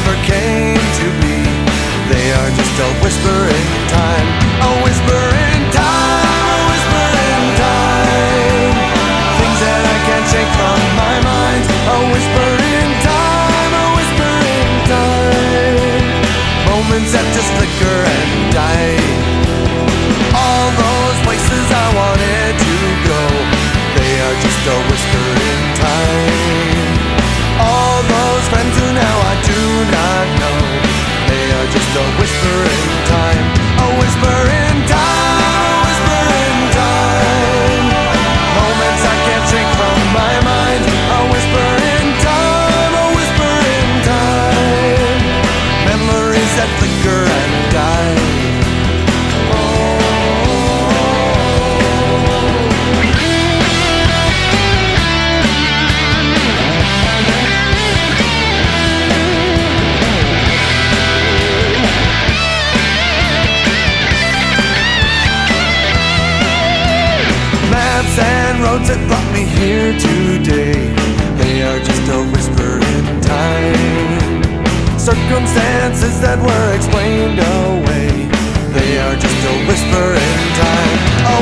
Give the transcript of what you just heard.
never came to be. They are just a whisper in time. Roads that brought me here today, they are just a whisper in time. Circumstances that were explained away, they are just a whisper in time. A